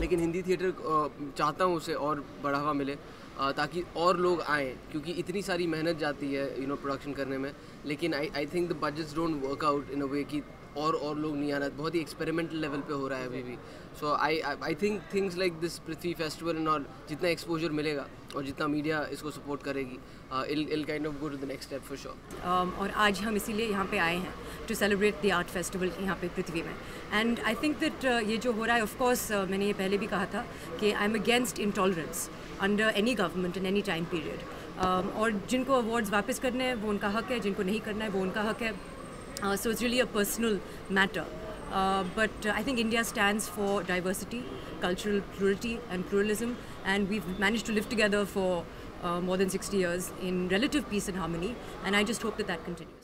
लेकिन हिंदी थिएटर चाहता हूँ उसे और बढ़ावा मिले ताकि और लोग आए, क्योंकि इतनी सारी मेहनत जाती है यू नो प्रोडक्शन करने में। लेकिन I I think the budgets don't work out in a way कि और और लोग नहीं आ रहा बहुत ही एक्सपेरिमेंटल लेवल पे हो रहा है अभी भी। So I I think things like this Prithvi festival और जितना एक्सपोजर मिलेगा और जितना मीडिया इसको सपोर्ट करेगी will will kind of go to the next step for sure और आज हम इसीलिए यहाँ पे आए हैं to celebrate the art festival यहाँ पे पृथ्वी में। एंड आई थिंक दैट ये जो हो रहा है ऑफकोर्स uh, मैंने ये पहले भी कहा था कि I am against intolerance under any government in any time period और जिनको अवार्ड्स वापस करने हैं वो उनका हक है जिनको नहीं करना है वो उनका हक है। Uh, so it's really a personal matter. Uh, but uh, I think India stands for diversity, cultural plurality, and pluralism, and we've managed to live together for uh, more than 60 years in relative peace and harmony, and I just hope that that continues.